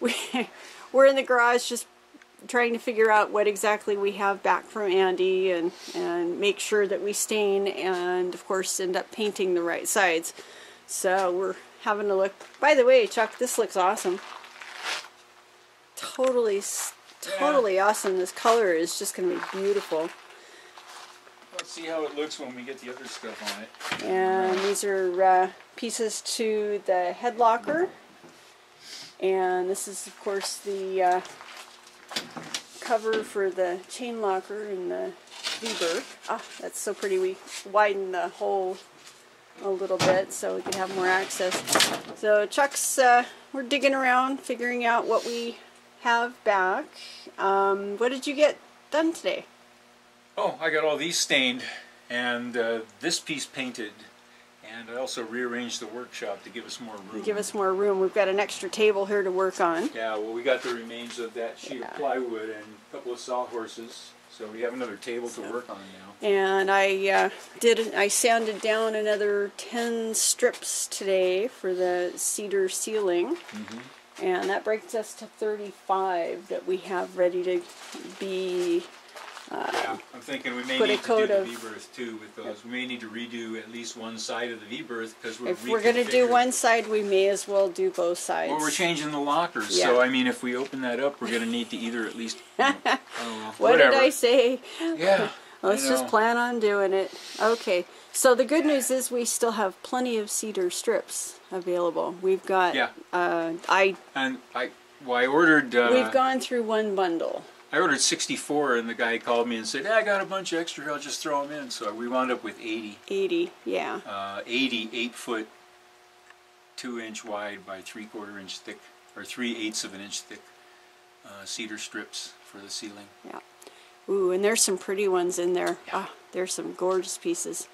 we we're in the garage just trying to figure out what exactly we have back from Andy and and make sure that we stain and of course end up painting the right sides. So we're having a look. By the way, Chuck, this looks awesome. Totally, totally awesome. This color is just going to be beautiful. Let's see how it looks when we get the other stuff on it. And these are uh, pieces to the head locker. And this is, of course, the uh, cover for the chain locker in the V-berth. Ah, that's so pretty. We widened the hole a little bit so we could have more access. So Chuck's, uh, we're digging around, figuring out what we have back. Um, what did you get done today? Oh, I got all these stained and uh, this piece painted. And I also rearranged the workshop to give us more room. Give us more room. We've got an extra table here to work on. Yeah, well, we got the remains of that sheet Yeah. of plywood and a couple of sawhorses. So we have another table to work on now. And I uh, did. I sanded down another ten strips today for the cedar ceiling, and that brings us to thirty-five that we have ready to be. Yeah, I'm thinking we may put a need to do the of- V-berth too with those. We may need to redo at least one side of the V-berth because we're If we're going to do reconfiguring- one side, we may as well do both sides. Well, we're changing the lockers, so Yeah. I mean, if we open that up, we're going to need to either at least. oh, well, what whatever. did I say? Yeah. Let's just know. plan on doing it. Okay. So the good news is we still have plenty of cedar strips available. We've got. Yeah. Uh, I And I, well, I ordered. Uh, we've gone through one bundle. I ordered 64, and the guy called me and said, "Yeah, I got a bunch extra. I'll just throw them in." So we wound up with 80. 80, yeah. Uh, 80 eight foot, two inch wide by three quarter inch thick, or three eighths of an inch thick uh, cedar strips for the ceiling. Yeah. Ooh, and there's some pretty ones in there. Ah, there's some gorgeous pieces.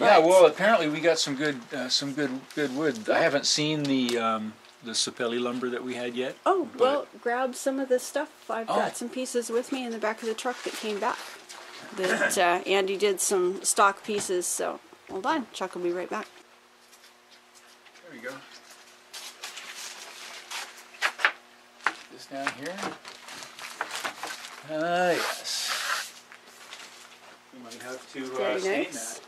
Yeah, Right. well, apparently we got some good, uh, some good, good wood. I haven't seen the um, the sapelli lumber that we had yet. Oh, but- well, grab some of the stuff. I've Oh. got some pieces with me in the back of the truck that came back. That uh, Andy did some stock pieces, so hold on. Chuck will be right back. There we go. This down here. Ah, yes. We might have to uh, Very stain nice. that.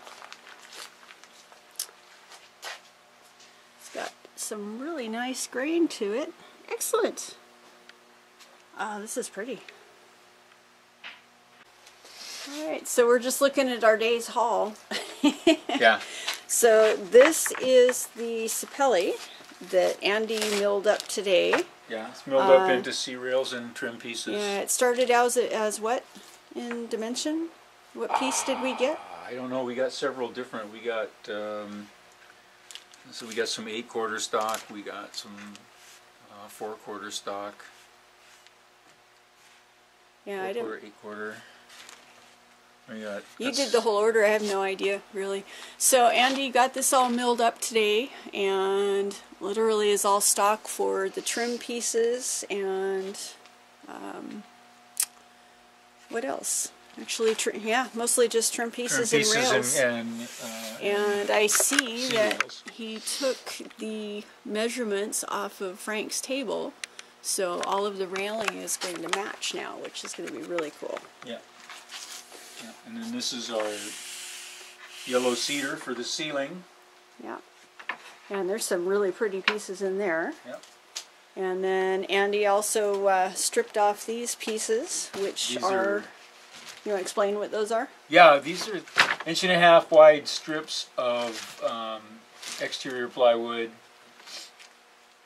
It's got some really nice grain to it. Excellent. Ah, this is pretty. All right, so we're just looking at our day's haul. Yeah. So this is the sapelli that Andy milled up today. Yeah, it's milled up Uh, into sea rails and trim pieces. Yeah, it started out as, as what in dimension? What piece did we get? I don't know. We got several different. We got um, so we got some eight quarter stock. We got some uh, four quarter stock. Yeah, I didn't. quarter, eight quarter. We got. You did the whole order. I have no idea, really. So Andy got this all milled up today, and literally is all stock for the trim pieces and um, what else? Actually, yeah, mostly just trim trim pieces, pieces and rails. and, and, uh, And I see that he took the measurements off of Frank's table, so all of the railing is going to match now, which is going to be really cool. yeah. yeah. And then this is our yellow cedar for the ceiling. Yeah. And there's some really pretty pieces in there. Yep. And then Andy also uh, stripped off these pieces, which These are, are- You want to explain what those are? Yeah, these are inch and a half wide strips of um, exterior plywood,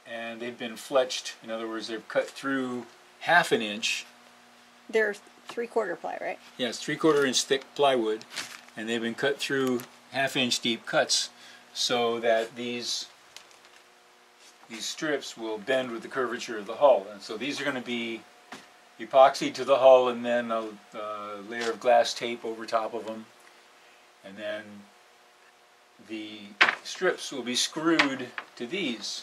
and they've been fletched. In other words, they've cut through half an inch. They're three quarter ply, right? Yes, three quarter inch thick plywood, and they've been cut through half inch deep cuts, so that these these strips will bend with the curvature of the hull. And so these are going to be epoxied to the hull, and then a, a layer of glass tape over top of them, and then the strips will be screwed to these.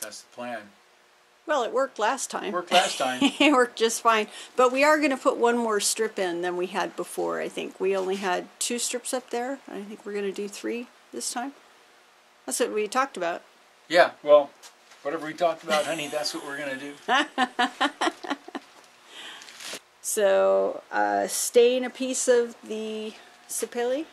That's the plan. Well, it worked last time. Worked last time. it worked just fine. But we are going to put one more strip in than we had before, I think. We only had two strips up there. I think we're going to do three this time. That's what we talked about. Yeah, well, Whatever we talked about, honey, that's what we're gonna do. So, uh, stain a piece of the sapelli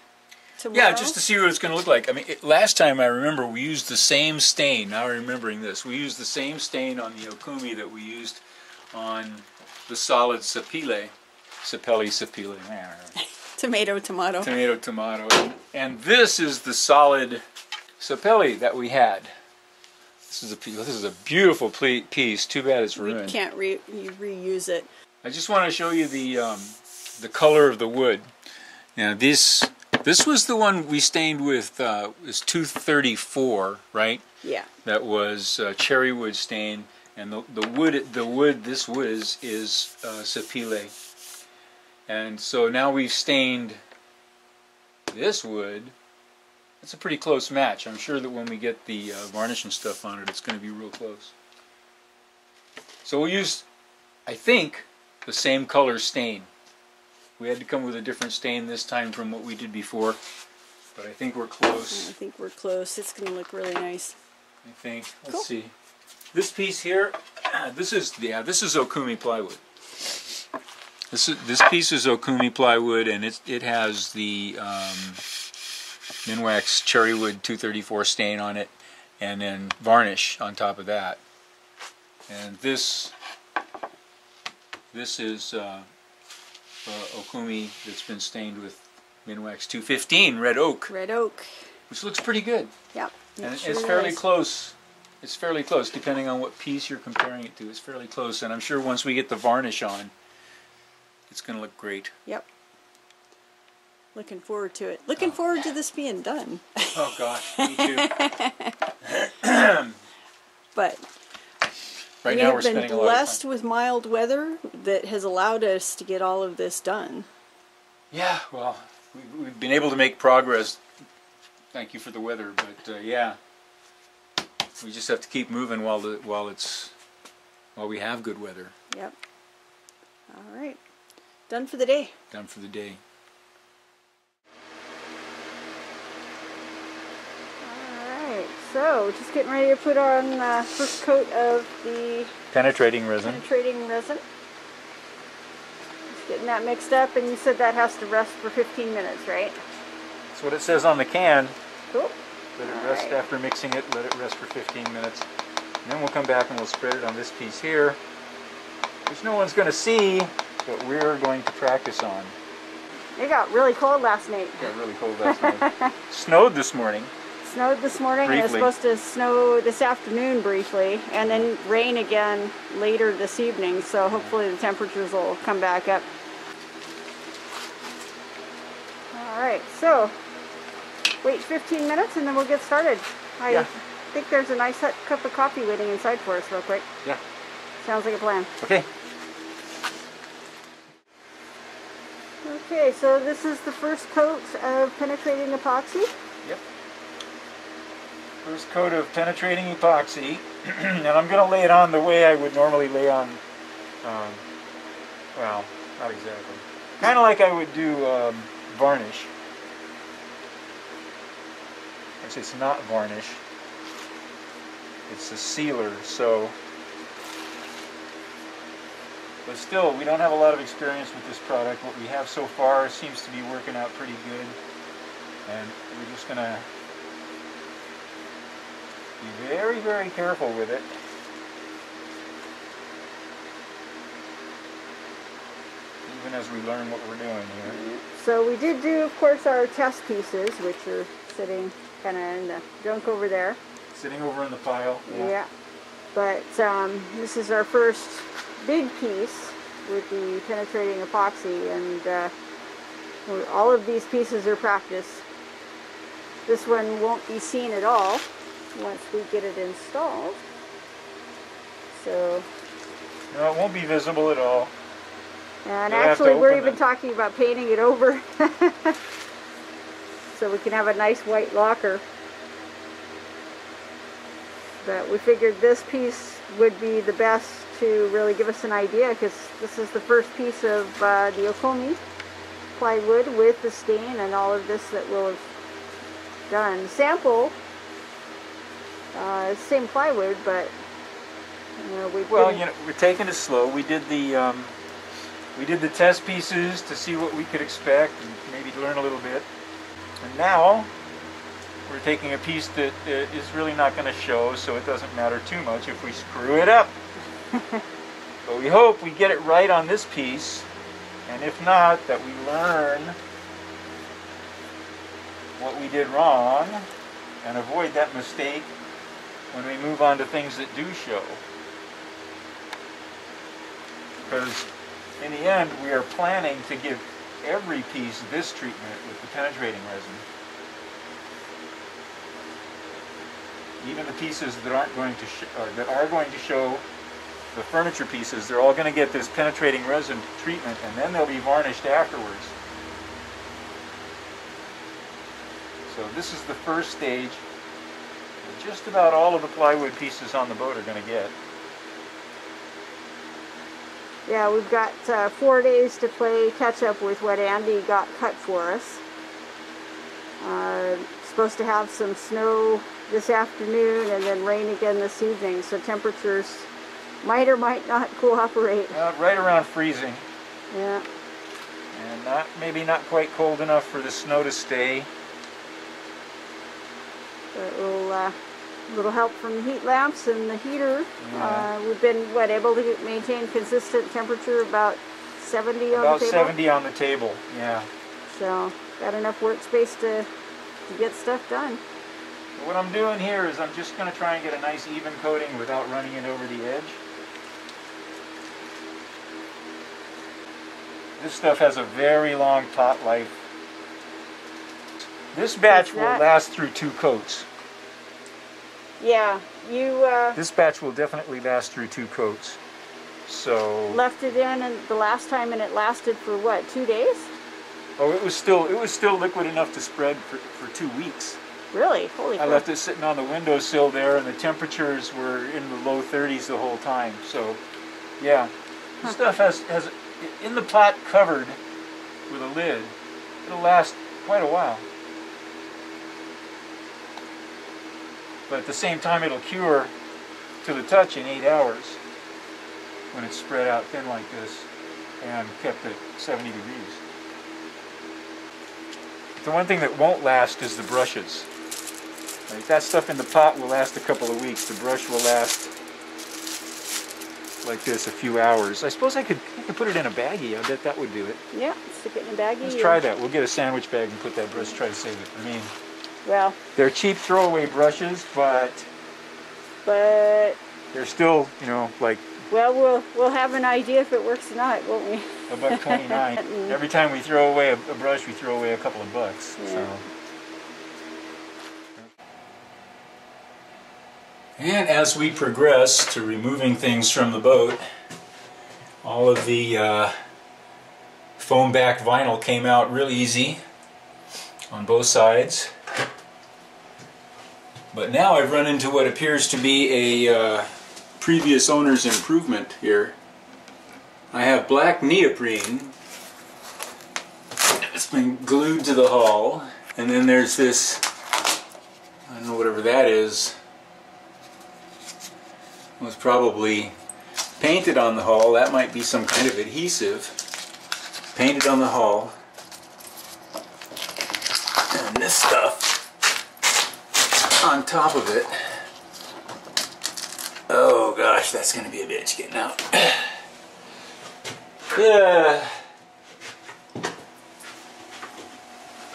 tomorrow. Yeah, just to see what it's going to look like. I mean, it, last time I remember we used the same stain. Now remembering this. We used the same stain on the okumi that we used on the solid sapile, sapelli, sapile, tomato, tomato. tomato, tomato. And, and this is the solid sapelli that we had. This is a this is a beautiful ple- piece. Too bad it's We ruined. can't re- reuse it. I just want to show you the um, the color of the wood. Now this this was the one we stained with uh, is 234, right? Yeah. That was uh, cherry wood stain, and the the wood the wood this wood is is uh, sapile. And so now we've stained this wood. It's a pretty close match. I'm sure that when we get the uh, varnish and stuff on it, it's going to be real close. So we'll use, I think, the same color stain. We had to come with a different stain this time from what we did before, but I think we're close. I think we're close. It's going to look really nice. I think. Let's Cool. see. This piece here, this is yeah, this is Okumi plywood. This is this piece is Okumi plywood, and it it has the um, Minwax Cherrywood 234 stain on it, and then varnish on top of that. And this this is uh, uh, Okumi that's been stained with Minwax 215 red oak, Red oak. which looks pretty good. Yep. it And sure it's fairly is. close. It's fairly close, depending on what piece you're comparing it to. It's fairly close, and I'm sure once we get the varnish on, it's going to look great. Yep. Looking forward to it. Looking forward to this being done. Oh gosh, me too. But Right we now have we're been spending a lot of blessed with mild weather that has allowed us to get all of this done. Yeah, well, we, we've been able to make progress. Thank you for the weather, but uh, yeah, we just have to keep moving while the while it's while we have good weather. Yep. All right. Done for the day. Done for the day. All right. So, just getting ready to put on the first coat of the Penetrating resin. penetrating resin. Just getting that mixed up, and you said that has to rest for 15 minutes, right? That's what it says on the can. Cool. Let it All rest right. after mixing it, let it rest for 15 minutes. And then we'll come back and we'll spread it on this piece here, which no one's going to see, but we're going to practice on. It got really cold last night. It got really cold last night. Snowed this morning. Snowed this morning, and it's supposed to snow this afternoon briefly, and then rain again later this evening, so hopefully the temperatures will come back up. Alright, so wait 15 minutes and then we'll get started. I Yeah. think there's a nice hot cup of coffee waiting inside for us, real quick. Yeah. Sounds like a plan. Okay. Okay, so this is the first coat of penetrating epoxy. First coat of penetrating epoxy, and I'm going to lay it on the way I would normally lay on, um, well, not exactly. Kind of like I would do um, varnish. Actually, it's not varnish. It's a sealer, so. But still, we don't have a lot of experience with this product. What we have so far seems to be working out pretty good. And we're just gonna be very, very careful with it. Even as we learn what we're doing here. So we did do, of course, our test pieces, which are sitting kind of in the junk over there. Sitting over in the pile. Yeah. But um, this is our first big piece with the penetrating epoxy, and uh, all of these pieces are practice. This one won't be seen at all once we get it installed. So, No, it won't be visible at all. and You'll actually, we're even it. talking about painting it over so we can have a nice white locker. But we figured this piece would be the best to really give us an idea because this is the first piece of uh, the Okomi plywood with the stain and all of this that we'll have done. Sample, uh, same plywood, but You know, we've Well, you know, we're taking it slow. We did the um, we did the test pieces to see what we could expect and maybe learn a little bit. And now we're taking a piece that uh, is really not going to show, so it doesn't matter too much if we screw it up. but we hope we get it right on this piece, and if not, that we learn what we did wrong and avoid that mistake when we move on to things that do show. Because in the end, we are planning to give every piece this treatment with the penetrating resin. Even the pieces that aren't going to or that are going to show the furniture pieces, they're all going to get this penetrating resin treatment, and then they'll be varnished afterwards. So this is the first stage. Just about all of the plywood pieces on the boat are going to get. Yeah, we've got uh, four days to play catch up with what Andy got cut for us. Uh, supposed to have some snow this afternoon and then rain again this evening, so temperatures might or might not cooperate. Uh, right around freezing, Yeah, and not maybe not quite cold enough for the snow to stay. but we'll, uh, little help from the heat lamps and the heater. Yeah. Uh, we've been, what, able to maintain consistent temperature about 70 on About the table? About 70 on the table. Yeah. So, got enough workspace to, to get stuff done. What I'm doing here is I'm just going to try and get a nice even coating without running it over the edge. This stuff has a very long pot life. This batch will last through two coats. Yeah, you uh, This batch will definitely last through two coats. So, left it in and the last time and it lasted for what, two days? oh, it was still it was still liquid enough to spread for, for two weeks. Really? Holy I crap. left it sitting on the windowsill there, and the temperatures were in the low 30s the whole time. So, yeah, Huh. the stuff has has in the pot covered with a lid. It'll last quite a while, but at the same time, it'll cure to the touch in eight hours when it's spread out thin like this and kept at 70 degrees. The one thing that won't last is the brushes. Like that stuff in the pot will last a couple of weeks. The brush will last like this a few hours. I suppose I could I could put it in a baggie. I bet that would do it. Yeah, stick it in a baggie. Let's try that. We'll get a sandwich bag and put that brush. Try to save it. I mean, Well, they're cheap throwaway brushes, but but they're still you know like well, we'll we'll have an idea if it works or not, won't we? a buck twenty nine. Every time we throw away a, a brush, we throw away a couple of bucks. Yeah. So. And as we progress to removing things from the boat, all of the uh, foam back vinyl came out real easy on both sides. But now I've run into what appears to be a uh, previous owner's improvement here. I have black neoprene. It's been glued to the hull, and then there's this, I don't know whatever that is. It was probably painted on the hull. That might be some kind of adhesive. Painted on the hull. And this stuff on top of it. Oh gosh, that's gonna be a bitch getting out. Yeah.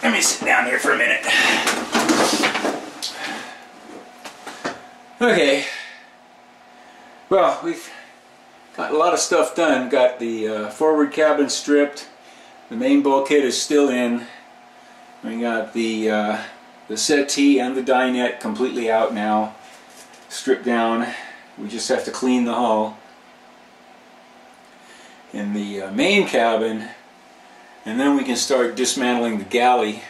Let me sit down here for a minute. Okay. Well, we've got a lot of stuff done. Got the uh, forward cabin stripped. The main bulkhead is still in. We got the uh, the settee and the dinette completely out now. Stripped down. We just have to clean the hull. In the uh, main cabin, and then we can start dismantling the galley